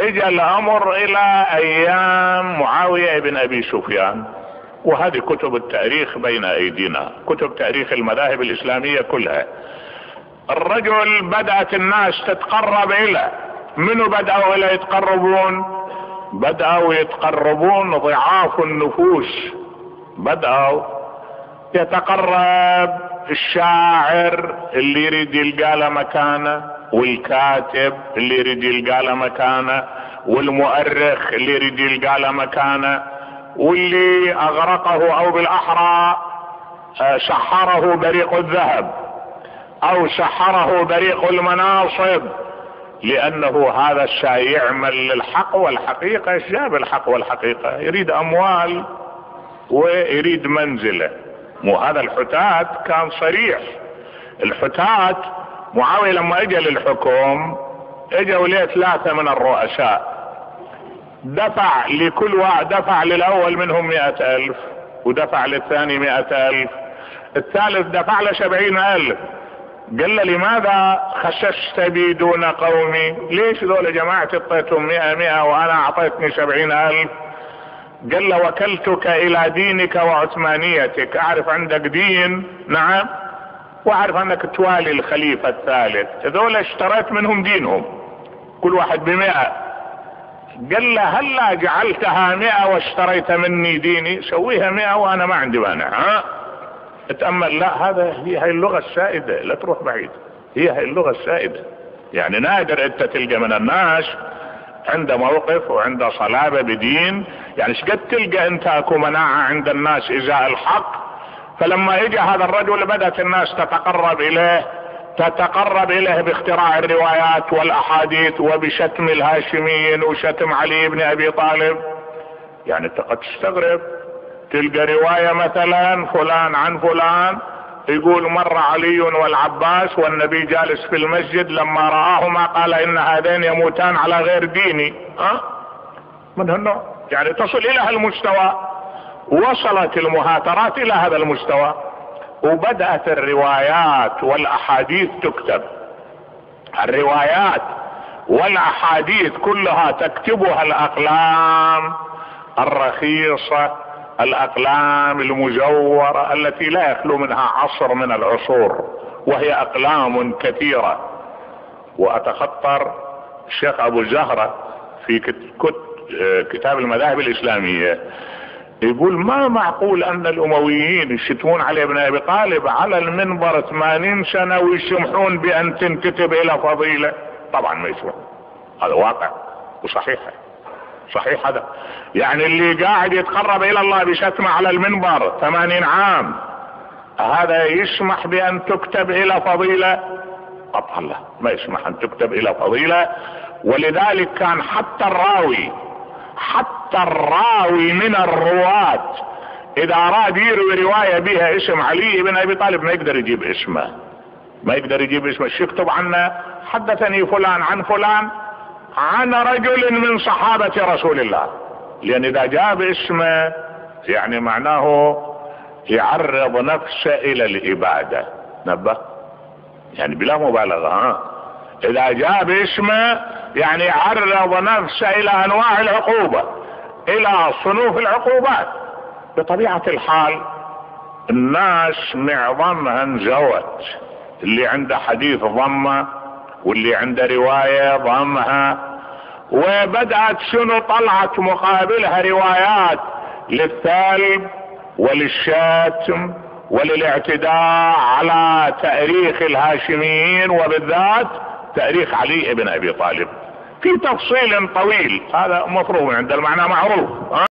اجى الأمر إلى أيام معاوية بن أبي سفيان. وهذه كتب التاريخ بين أيدينا كتب تاريخ المذاهب الإسلامية كلها. الرجل بدأت الناس تتقرب اليه منو بدأوا إلى يتقربون؟ بدأوا يتقربون ضعاف النفوس. بدأوا يتقرب الشاعر اللي يريد يلقى له مكانة. والكاتب اللي يريد يلقى له مكانه والمؤرخ اللي يريد يلقى له مكانه واللي أغرقه أو بالأحرى آه، شحره بريق الذهب أو شحره بريق المناصب. لأنه هذا الشيء يعمل للحق والحقيقة إيش جاب الحق والحقيقة؟ يريد أموال ويريد منزله. مو هذا الحتات كان صريح. الحتات معاوية لما اجى للحكم اجوا ليه ثلاثة من الرؤساء. دفع لكل واحد دفع للأول منهم مئة ألف ودفع للثاني مئة ألف. الثالث دفع له سبعين ألف. قال له لماذا خششت بي دون قومي؟ ليش ذول جماعة اعطيتهم مئة مئة وأنا أعطيتني سبعين ألف؟ قال له وكلتك إلى دينك وعثمانيتك. أعرف عندك دين؟ نعم. وأعرف أنك توالي الخليفة الثالث. هذول اشتريت منهم دينهم. كل واحد بمئة. قال له هلا جعلتها مئة واشتريت مني ديني سويها مئة وأنا ما عندي مانع ها؟ اتأمل لا هذا هي هاي اللغة السائدة لا تروح بعيد. هي هاي اللغة السائدة. يعني نادر أنت تلقى من الناس عنده موقف وعنده صلابة بدين. يعني شقد تلقى أنت أكو مناعة عند الناس إزاء الحق؟ فلما اجى هذا الرجل بدأت الناس تتقرب اليه تتقرب اليه باختراع الروايات والاحاديث وبشتم الهاشميين وشتم علي بن ابي طالب. يعني انت قد تستغرب تلقى رواية مثلا فلان عن فلان يقول مر علي والعباس والنبي جالس في المسجد لما رآهما قال إن هذين يموتان على غير ديني. ها؟ من هالنوع يعني تصل إلى هالمستوى. وصلت المهاترات إلى هذا المستوى وبدأت الروايات والأحاديث تكتب. الروايات والأحاديث كلها تكتبها الأقلام الرخيصة الأقلام المجورة التي لا يخلو منها عصر من العصور وهي أقلام كثيرة. وأتخطر الشيخ أبو زهرة في كتاب المذاهب الإسلامية. يقول ما معقول أن الأمويين يشتمون علي ابن أبي طالب على المنبر 80 سنة ويسمحون بأن تنكتب إلى فضيلة؟ طبعا ما يسمحون هذا واقع وصحيح. صحيح هذا. يعني اللي قاعد يتقرب إلى الله بشتمه على المنبر 80 عام هذا يسمح بأن تكتب إلى فضيلة؟ قطعا لا. ما يسمح أن تكتب إلى فضيلة. ولذلك كان حتى الراوي حتى الراوي من الرواة. إذا أراد يروي رواية بها اسم علي بن أبي طالب ما يقدر يجيب اسمه. ما يقدر يجيب اسمه. يكتب عنه؟ حدثني فلان عن فلان عن رجل من صحابة رسول الله. لأن إذا جاب اسمه يعني معناه يعرض نفسه إلى الإبادة. نبه. يعني بلا مبالغة ها؟ إذا جاب اسمه يعني يعرض نفسه إلى أنواع العقوبة إلى صنوف العقوبات. بطبيعة الحال الناس معظمها انزوت. اللي عنده حديث ضمه واللي عنده رواية ضمها وبدأت شنو؟ طلعت مقابلها روايات للثالب وللشاتم وللاعتداء على تأريخ الهاشميين وبالذات تاريخ علي بن أبي طالب. في تفصيل طويل هذا مفروض عند المعنى معروف